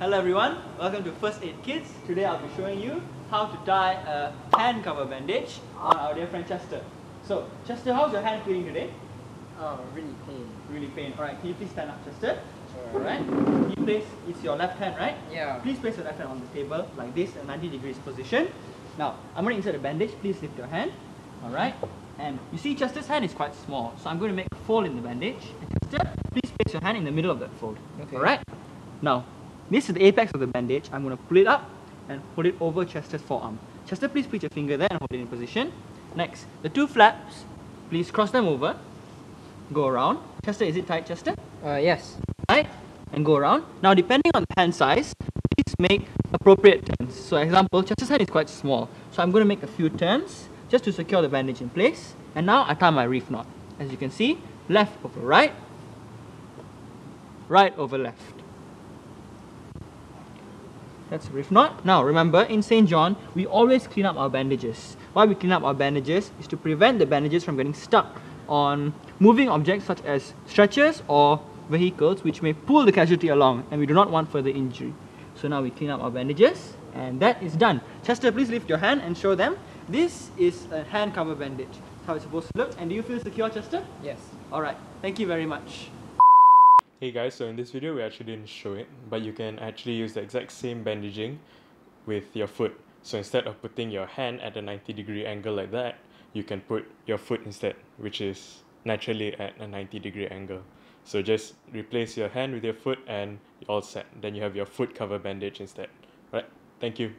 Hello everyone, welcome to First Aid Kids. Today I'll be showing you how to tie a hand cover bandage on our dear friend Chester. So, Chester, how's your hand feeling today? Oh, really pain. Really pain. Alright, can you please stand up, Chester? Alright. Can you place, it's your left hand, right? Yeah. Please place your left hand on the table like this in 90 degrees position. Now, I'm going to insert a bandage. Please lift your hand. Alright. And you see Chester's hand is quite small. So I'm going to make a fold in the bandage. And Chester, please place your hand in the middle of that fold. Okay. Alright. Now, this is the apex of the bandage. I'm going to pull it up and put it over Chester's forearm. Chester, please put your finger there and hold it in position. Next, the two flaps, please cross them over. Go around. Chester, is it tight, Chester? Uh, yes. right? And go around. Now, depending on the hand size, please make appropriate turns. So, example, Chester's hand is quite small. So, I'm going to make a few turns just to secure the bandage in place. And now, I tie my reef knot. As you can see, left over right, right over left. That's a reef knot. Now, remember, in St. John, we always clean up our bandages. Why we clean up our bandages is to prevent the bandages from getting stuck on moving objects such as stretchers or vehicles which may pull the casualty along and we do not want further injury. So now we clean up our bandages and that is done. Chester, please lift your hand and show them. This is a hand cover bandage. How it's supposed to look. And do you feel secure, Chester? Yes. Alright, thank you very much. Hey guys, so in this video we actually didn't show it, but you can actually use the exact same bandaging with your foot. So instead of putting your hand at a 90 degree angle like that, you can put your foot instead, which is naturally at a 90 degree angle. So just replace your hand with your foot and you're all set. Then you have your foot cover bandage instead. Right? Thank you.